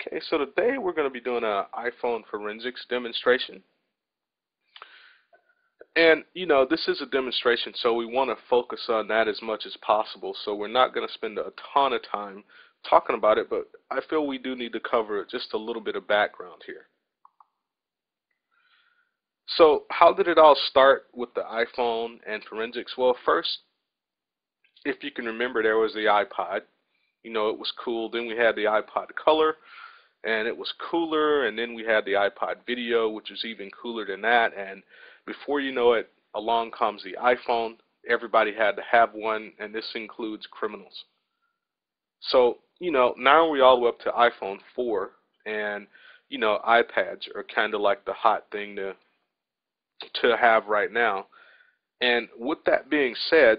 Okay, so today we're going to be doing an iPhone forensics demonstration. And, you know, this is a demonstration, so we want to focus on that as much as possible. So we're not going to spend a ton of time talking about it, but I feel we do need to cover just a little bit of background here. So how did it all start with the iPhone and forensics? Well, first, if you can remember, there was the iPod. You know, it was cool. Then we had the iPod Color and it was cooler and then we had the iPod video which was even cooler than that and before you know it along comes the iPhone. Everybody had to have one and this includes criminals. So you know now we're all the way up to iPhone 4 and you know iPads are kind of like the hot thing to to have right now. And with that being said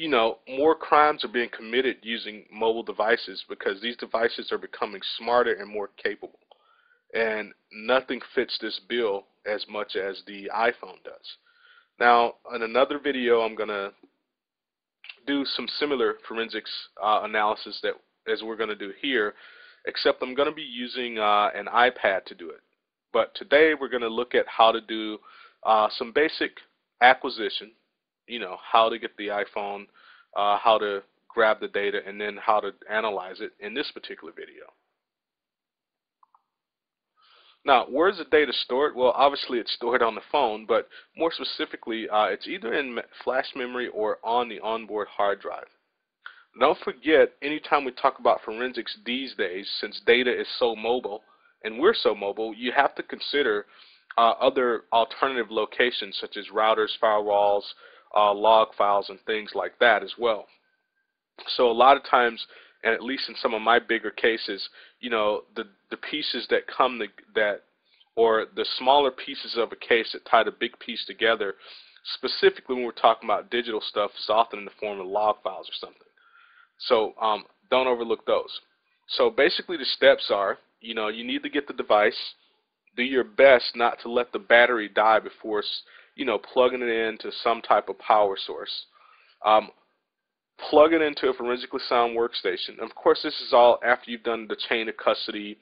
you know, more crimes are being committed using mobile devices because these devices are becoming smarter and more capable. And nothing fits this bill as much as the iPhone does. Now, in another video, I'm going to do some similar forensics uh, analysis that as we're going to do here, except I'm going to be using uh, an iPad to do it. But today we're going to look at how to do uh, some basic acquisition you know, how to get the iPhone, uh, how to grab the data, and then how to analyze it in this particular video. Now, where's the data stored? Well, obviously it's stored on the phone, but more specifically, uh, it's either in flash memory or on the onboard hard drive. Don't forget, anytime we talk about forensics these days, since data is so mobile, and we're so mobile, you have to consider uh, other alternative locations such as routers, firewalls, uh, log files and things like that as well. So a lot of times, and at least in some of my bigger cases, you know, the the pieces that come the, that or the smaller pieces of a case that tie the big piece together, specifically when we're talking about digital stuff, is often in the form of log files or something. So um, don't overlook those. So basically the steps are, you know, you need to get the device, do your best not to let the battery die before you know, plugging it into some type of power source. Um, plug it into a forensically sound workstation. Of course, this is all after you've done the chain of custody,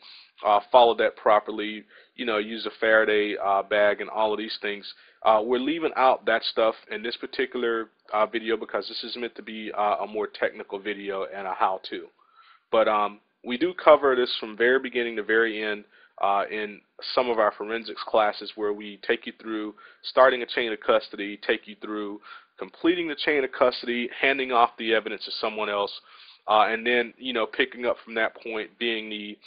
uh, follow that properly, you know, use a Faraday uh, bag and all of these things. Uh, we're leaving out that stuff in this particular uh, video because this is meant to be uh, a more technical video and a how-to. But um, we do cover this from very beginning to very end uh, in some of our forensics classes where we take you through starting a chain of custody, take you through completing the chain of custody, handing off the evidence to someone else, uh, and then you know picking up from that point, being the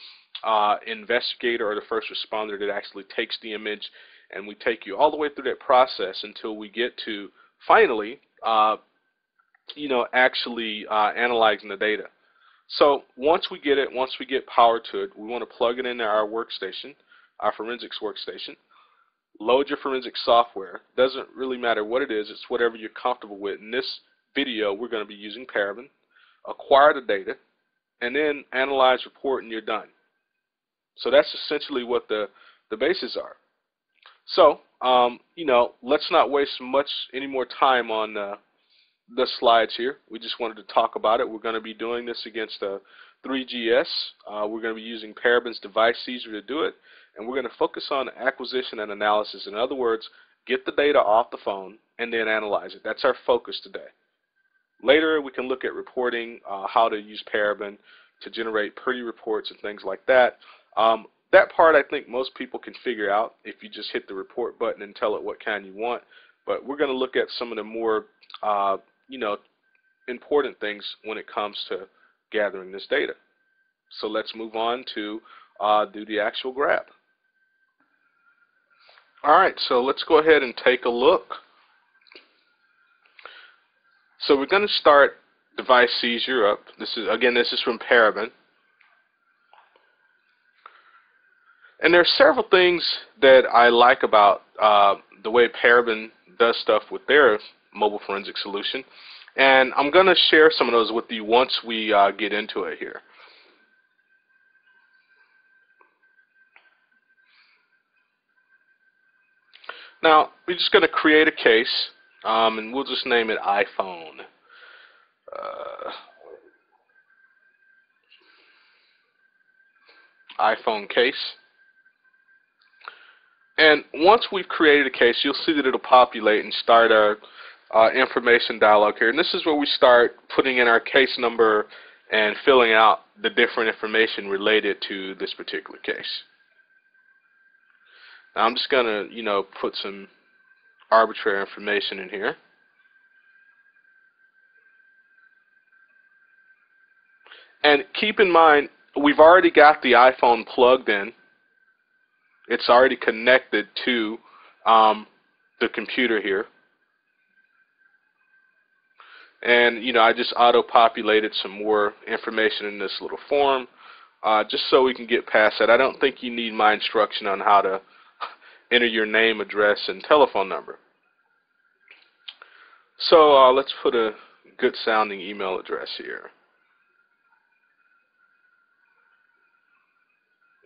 uh, investigator or the first responder that actually takes the image, and we take you all the way through that process until we get to finally, uh, you know, actually uh, analyzing the data. So once we get it, once we get power to it, we want to plug it into our workstation, our forensics workstation. Load your forensic software. Doesn't really matter what it is, it's whatever you're comfortable with. In this video, we're going to be using Paraben. Acquire the data, and then analyze, report, and you're done. So that's essentially what the, the bases are. So, um, you know, let's not waste much any more time on uh, the slides here. We just wanted to talk about it. We're going to be doing this against a 3GS. Uh, we're going to be using Paraben's device seizure to do it, and we're going to focus on acquisition and analysis. In other words, get the data off the phone and then analyze it. That's our focus today. Later, we can look at reporting, uh, how to use Paraben to generate pretty reports and things like that. Um, that part I think most people can figure out if you just hit the report button and tell it what kind you want. But we're going to look at some of the more uh, you know, important things when it comes to gathering this data. So let's move on to uh, do the actual grab. All right, so let's go ahead and take a look. So we're going to start device seizure up. This is again, this is from Paraben. And there are several things that I like about uh, the way Paraben does stuff with their mobile forensic solution. And I'm going to share some of those with you once we uh, get into it here. Now, we're just going to create a case, um, and we'll just name it iPhone. Uh, iPhone case. And once we've created a case, you'll see that it'll populate and start our uh, information dialog here. And this is where we start putting in our case number and filling out the different information related to this particular case. Now I'm just going to, you know, put some arbitrary information in here. And keep in mind, we've already got the iPhone plugged in. It's already connected to um, the computer here. And, you know, I just auto-populated some more information in this little form uh, just so we can get past that. I don't think you need my instruction on how to enter your name, address, and telephone number. So uh, let's put a good sounding email address here.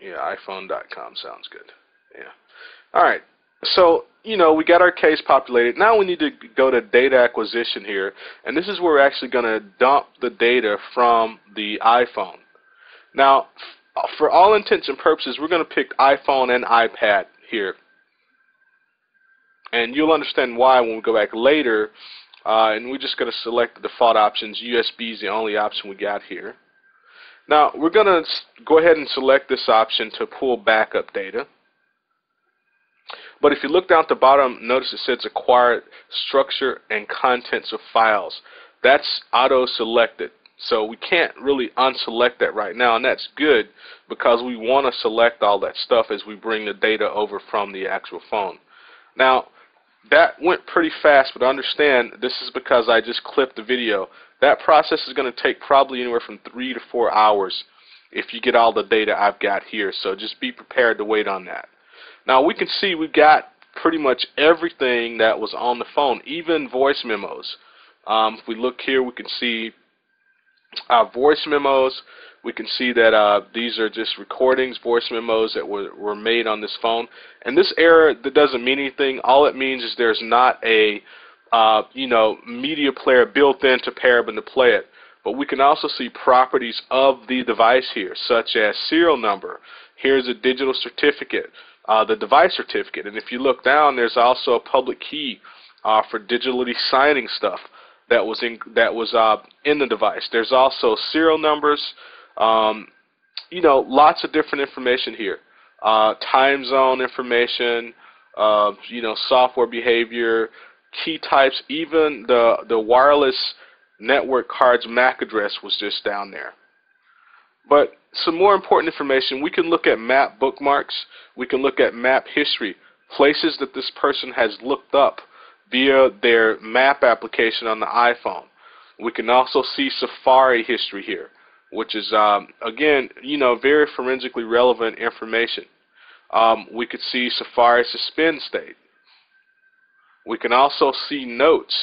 Yeah, iPhone.com sounds good. Yeah. All right. So, you know, we got our case populated. Now we need to go to data acquisition here. And this is where we're actually going to dump the data from the iPhone. Now, for all intents and purposes, we're going to pick iPhone and iPad here. And you'll understand why when we go back later. Uh, and we're just going to select the default options. USB is the only option we got here. Now, we're going to go ahead and select this option to pull backup data. But if you look down at the bottom, notice it says acquired structure and contents of files. That's auto-selected. So we can't really unselect that right now, and that's good because we want to select all that stuff as we bring the data over from the actual phone. Now, that went pretty fast, but understand this is because I just clipped the video. That process is going to take probably anywhere from three to four hours if you get all the data I've got here. So just be prepared to wait on that. Now we can see we got pretty much everything that was on the phone, even voice memos. Um, if we look here, we can see our voice memos. We can see that uh, these are just recordings, voice memos that were, were made on this phone. And this error that doesn't mean anything. All it means is there's not a uh, you know media player built in to Paraben to play it. But we can also see properties of the device here, such as serial number. Here's a digital certificate uh, the device certificate. And if you look down, there's also a public key uh, for digitally signing stuff that was in that was uh, in the device. There's also serial numbers. Um, you know, lots of different information here. Uh, time zone information. Uh, you know, software behavior, key types. Even the the wireless network card's MAC address was just down there. But some more important information, we can look at map bookmarks, we can look at map history, places that this person has looked up via their map application on the iPhone. We can also see Safari history here, which is, um, again, you know, very forensically relevant information. Um, we could see Safari suspend state. We can also see notes.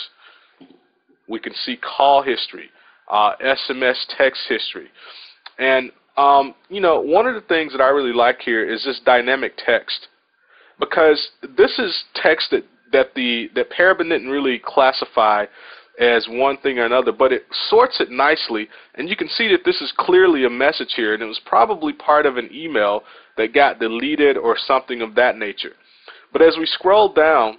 We can see call history, uh, SMS text history. And um, you know, one of the things that I really like here is this dynamic text, because this is text that that the that Paraben didn't really classify as one thing or another, but it sorts it nicely, and you can see that this is clearly a message here, and it was probably part of an email that got deleted or something of that nature. But as we scroll down,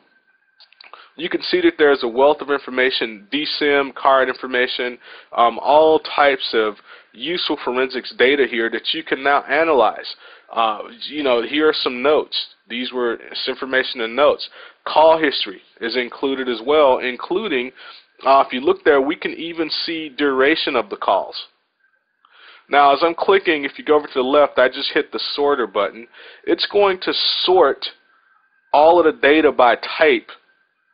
you can see that there's a wealth of information, DSIM, card information, um, all types of useful forensics data here that you can now analyze. Uh, you know, here are some notes. These were information and notes. Call history is included as well, including, uh, if you look there, we can even see duration of the calls. Now, as I'm clicking, if you go over to the left, I just hit the sorter button. It's going to sort all of the data by type,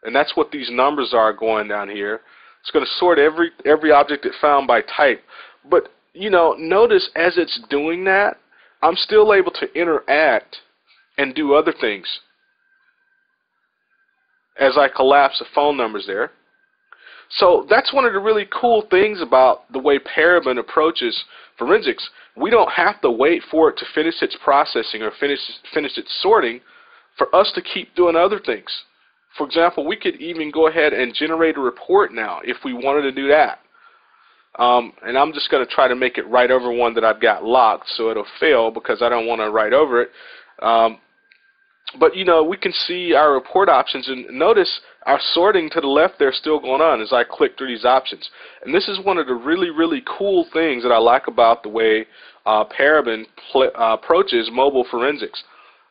and that's what these numbers are going down here. It's going to sort every every object it found by type. But you know, notice as it's doing that, I'm still able to interact and do other things as I collapse the phone numbers there. So that's one of the really cool things about the way Paraben approaches forensics. We don't have to wait for it to finish its processing or finish finish its sorting for us to keep doing other things. For example, we could even go ahead and generate a report now if we wanted to do that. Um, and I'm just going to try to make it write over one that I've got locked so it'll fail because I don't want to write over it. Um, but you know, we can see our report options and notice our sorting to the left there still going on as I click through these options. And this is one of the really, really cool things that I like about the way uh, Paraben uh, approaches mobile forensics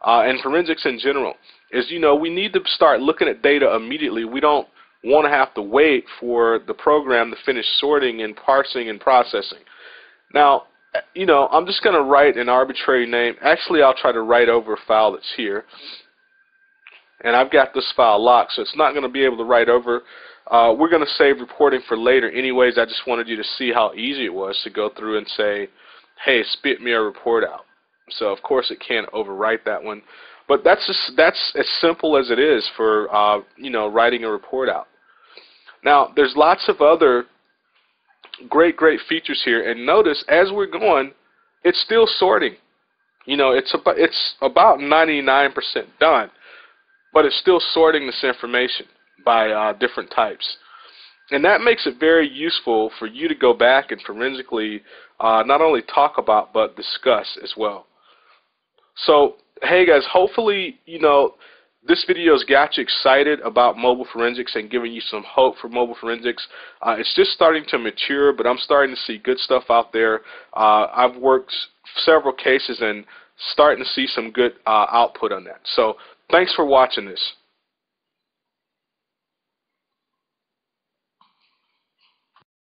uh, and forensics in general. Is you know we need to start looking at data immediately. We don't want to have to wait for the program to finish sorting and parsing and processing. Now, you know, I'm just going to write an arbitrary name. Actually, I'll try to write over a file that's here. And I've got this file locked, so it's not going to be able to write over. Uh, we're going to save reporting for later anyways. I just wanted you to see how easy it was to go through and say, hey, spit me a report out. So, of course, it can't overwrite that one. But that's just, that's as simple as it is for, uh, you know, writing a report out. Now, there's lots of other great, great features here. And notice as we're going, it's still sorting. You know, it's about it's about 99% done, but it's still sorting this information by uh, different types. And that makes it very useful for you to go back and forensically uh, not only talk about but discuss as well. So, hey guys, hopefully, you know, this video has got you excited about mobile forensics and giving you some hope for mobile forensics. Uh, it's just starting to mature, but I'm starting to see good stuff out there. Uh, I've worked several cases and starting to see some good uh, output on that. So thanks for watching this.